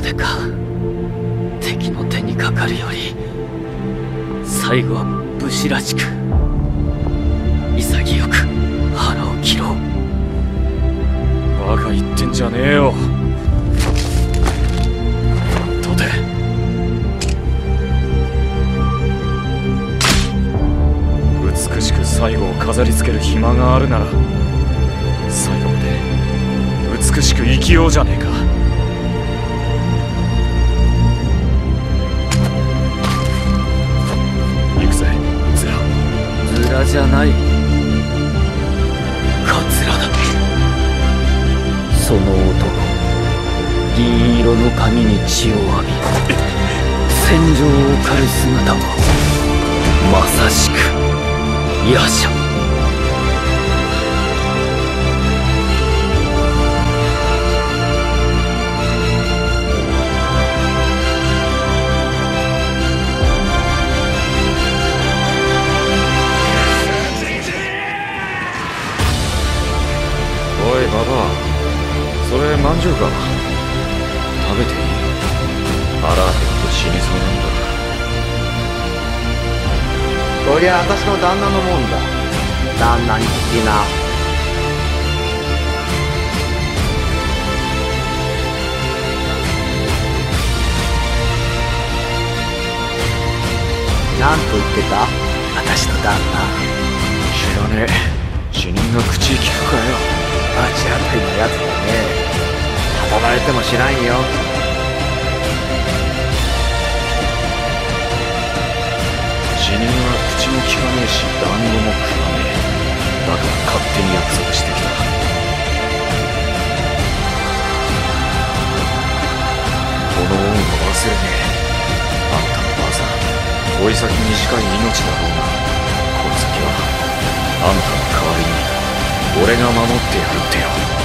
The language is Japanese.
までか。敵の手にかかるより最後は武士らしく潔く腹を切ろう。バカ言ってんじゃねえよ。とて。美しく最後を飾りつける暇があるなら最後まで美しく生きようじゃねえか。じゃない。カツラだその男銀色の髪に血を浴び戦場を狩る姿はまさしく夜叉ババアそれまんじゅうか食べていい？腹減って死にそうなんだ。こりゃ私の旦那のもんだ。旦那に聞きな。なんと言ってた？私の旦那。知らねえ。死人が口利くかよ罰当たりなやつだね働いても知らんよ。死人は口も利かねえし団子も食わねえ。だから勝手に約束してきた。この恩は忘れねえ。あんたのばあさん追い先短い命だろうが。この先はあんたの代わりに。俺が守ってやるってよ。